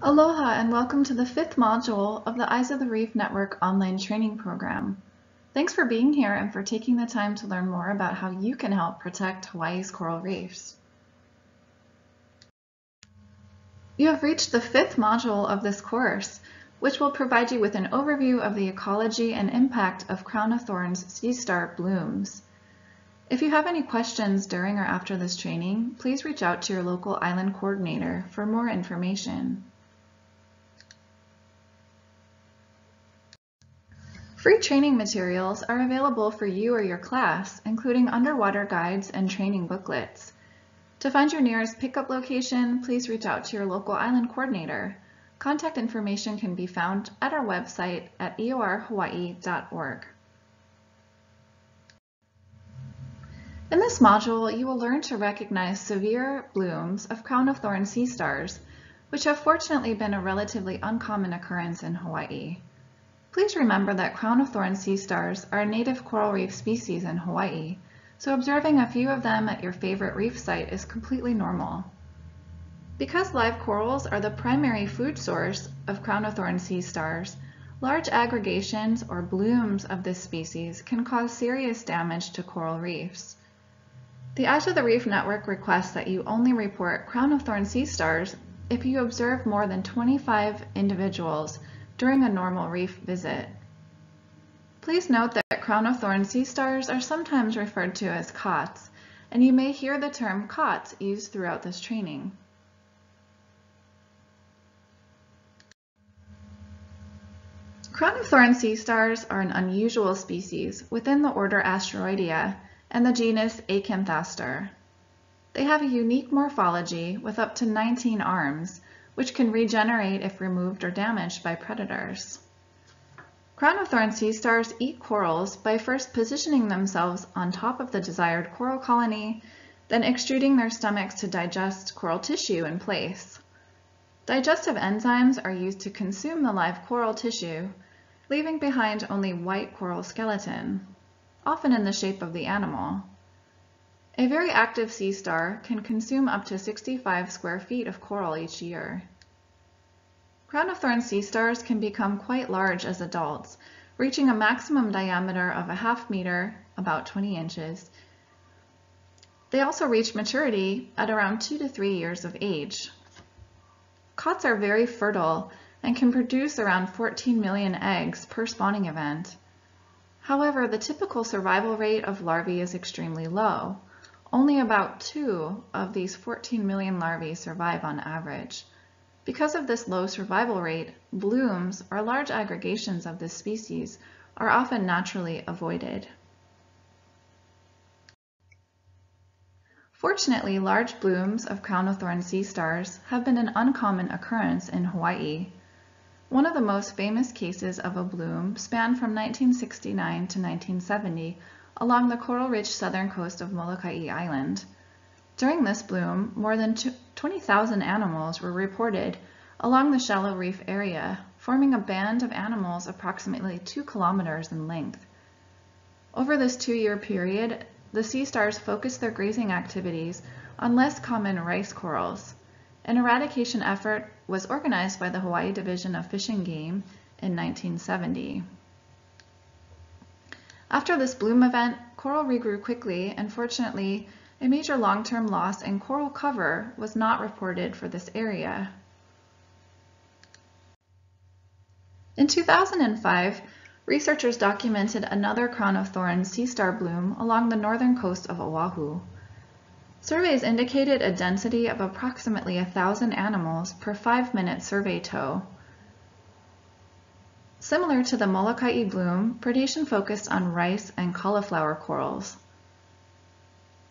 Aloha and welcome to the fifth module of the Eyes of the Reef Network online training program. Thanks for being here and for taking the time to learn more about how you can help protect Hawaii's coral reefs. You have reached the fifth module of this course, which will provide you with an overview of the ecology and impact of crown of thorns sea star blooms. If you have any questions during or after this training, please reach out to your local island coordinator for more information. Free training materials are available for you or your class, including underwater guides and training booklets. To find your nearest pickup location, please reach out to your local island coordinator. Contact information can be found at our website at eorhawaii.org. In this module, you will learn to recognize severe blooms of crown of thorns sea stars, which have fortunately been a relatively uncommon occurrence in Hawaii. Please remember that crown of thorns sea stars are a native coral reef species in Hawaii, so observing a few of them at your favorite reef site is completely normal. Because live corals are the primary food source of crown of thorns sea stars, large aggregations or blooms of this species can cause serious damage to coral reefs. The Eyes of the Reef Network requests that you only report crown of thorns sea stars if you observe more than 25 individuals during a normal reef visit. Please note that crown of thorns sea stars are sometimes referred to as COTS, and you may hear the term COTS used throughout this training. Crown of thorns sea stars are an unusual species within the order Asteroidea and the genus Acanthaster. They have a unique morphology with up to 19 arms, which can regenerate if removed or damaged by predators. Crown of thorns sea stars eat corals by first positioning themselves on top of the desired coral colony, then extruding their stomachs to digest coral tissue in place. Digestive enzymes are used to consume the live coral tissue, leaving behind only white coral skeleton, often in the shape of the animal. A very active sea star can consume up to 65 square feet of coral each year. Crown of thorns sea stars can become quite large as adults, reaching a maximum diameter of a half meter, about 20 inches. They also reach maturity at around two to three years of age. Cots are very fertile and can produce around 14 million eggs per spawning event. However, the typical survival rate of larvae is extremely low. Only about two of these 14 million larvae survive on average. Because of this low survival rate, blooms, or large aggregations of this species, are often naturally avoided. Fortunately, large blooms of crown of thorns sea stars have been an uncommon occurrence in Hawaii. One of the most famous cases of a bloom spanned from 1969 to 1970 along the coral-rich southern coast of Molokai Island. During this bloom, more than 20,000 animals were reported along the shallow reef area, forming a band of animals approximately two kilometers in length. Over this two-year period, the sea stars focused their grazing activities on less common rice corals. An eradication effort was organized by the Hawaii Division of Fish and Game in 1970. After this bloom event, coral regrew quickly and fortunately, a major long-term loss in coral cover was not reported for this area. In 2005, researchers documented another crown of thorns sea star bloom along the northern coast of Oahu. Surveys indicated a density of approximately 1,000 animals per 5-minute survey tow, Similar to the Molokai bloom, predation focused on rice and cauliflower corals.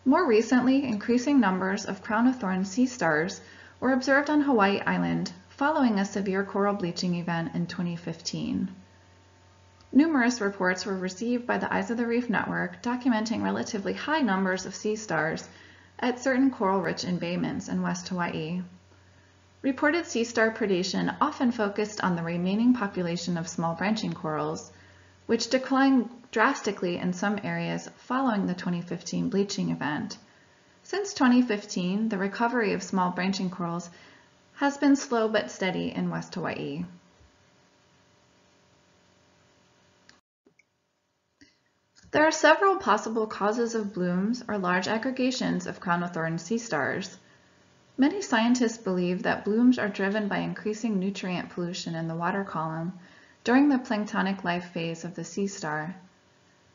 More recently, increasing numbers of crown of thorns sea stars were observed on Hawaii Island following a severe coral bleaching event in 2015. Numerous reports were received by the Eyes of the Reef Network documenting relatively high numbers of sea stars at certain coral-rich embayments in West Hawaii. Reported sea star predation often focused on the remaining population of small branching corals, which declined drastically in some areas following the 2015 bleaching event. Since 2015, the recovery of small branching corals has been slow but steady in West Hawaii. There are several possible causes of blooms or large aggregations of crown of thorns sea stars. Many scientists believe that blooms are driven by increasing nutrient pollution in the water column during the planktonic life phase of the sea star.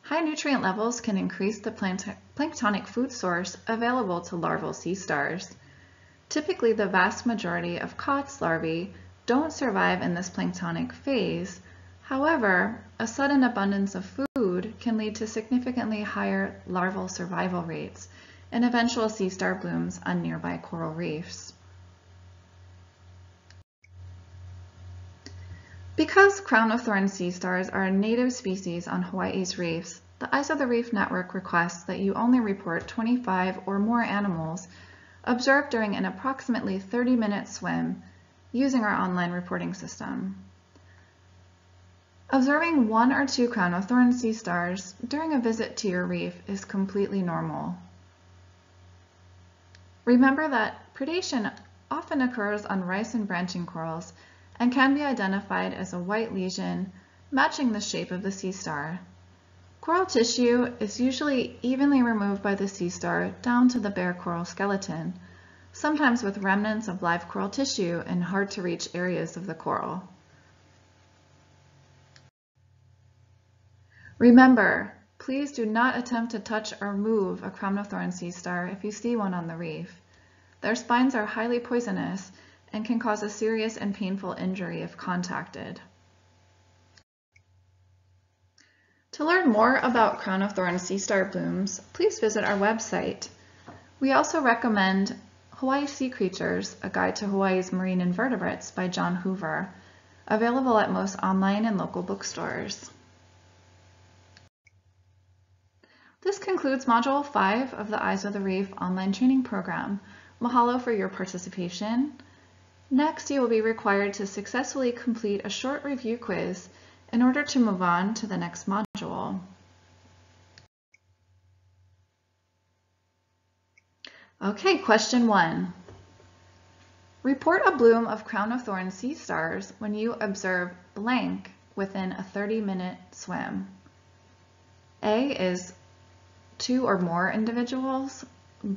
High nutrient levels can increase the planktonic food source available to larval sea stars. Typically, the vast majority of COTS larvae don't survive in this planktonic phase. However, a sudden abundance of food can lead to significantly higher larval survival rates and eventual sea star blooms on nearby coral reefs. Because crown of thorns sea stars are a native species on Hawaii's reefs, the Eyes of the Reef Network requests that you only report 25 or more animals observed during an approximately 30-minute swim using our online reporting system. Observing one or two crown of thorns sea stars during a visit to your reef is completely normal. Remember that predation often occurs on rice and branching corals and can be identified as a white lesion matching the shape of the sea star. Coral tissue is usually evenly removed by the sea star down to the bare coral skeleton, sometimes with remnants of live coral tissue in hard to reach areas of the coral. Remember, please do not attempt to touch or move a thorns sea star if you see one on the reef. Their spines are highly poisonous and can cause a serious and painful injury if contacted. To learn more about crown of thorns sea star blooms, please visit our website. We also recommend Hawaii Sea Creatures, A Guide to Hawaii's Marine Invertebrates by John Hoover, available at most online and local bookstores. This concludes Module 5 of the Eyes of the Reef online training program. Mahalo for your participation. Next, you will be required to successfully complete a short review quiz in order to move on to the next module. Okay, question one. Report a bloom of crown of thorns sea stars when you observe blank within a 30-minute swim. A is two or more individuals,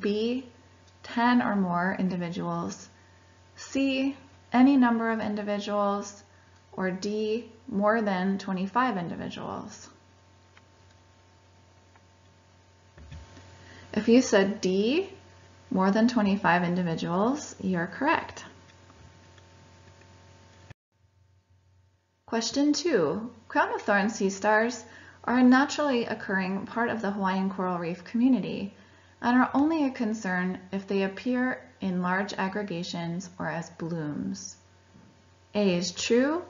B, 10 or more individuals, C, any number of individuals, or D, more than 25 individuals. If you said D, more than 25 individuals, you're correct. Question two, crown of thorns sea stars are a naturally occurring part of the Hawaiian coral reef community and are only a concern if they appear in large aggregations or as blooms. A is true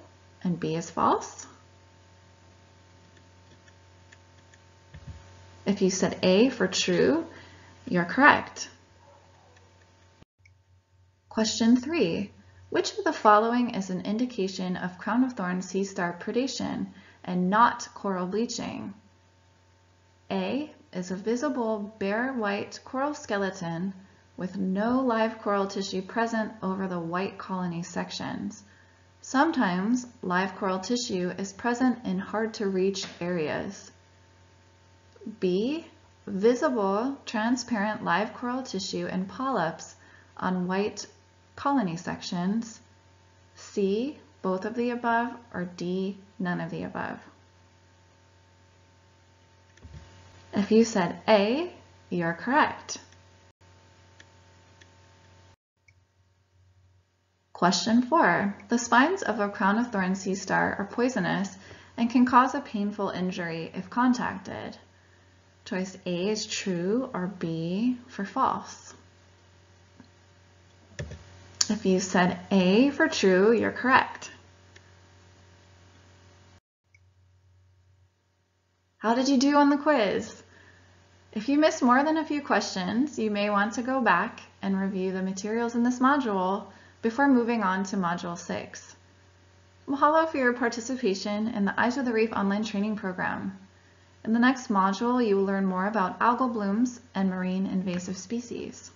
and B is false. If you said A for true, you're correct. Question three, which of the following is an indication of crown of thorns sea star predation and not coral bleaching. A is a visible bare white coral skeleton with no live coral tissue present over the white colony sections. Sometimes live coral tissue is present in hard to reach areas. B, visible transparent live coral tissue and polyps on white colony sections. C, both of the above, or D, none of the above. If you said A, you're correct. Question four. The spines of a crown of thorns sea star are poisonous and can cause a painful injury if contacted. Choice A is true or B for false. If you said A for true, you're correct. How did you do on the quiz? If you missed more than a few questions, you may want to go back and review the materials in this module before moving on to Module 6. Mahalo for your participation in the Eyes of the Reef online training program. In the next module, you will learn more about algal blooms and marine invasive species.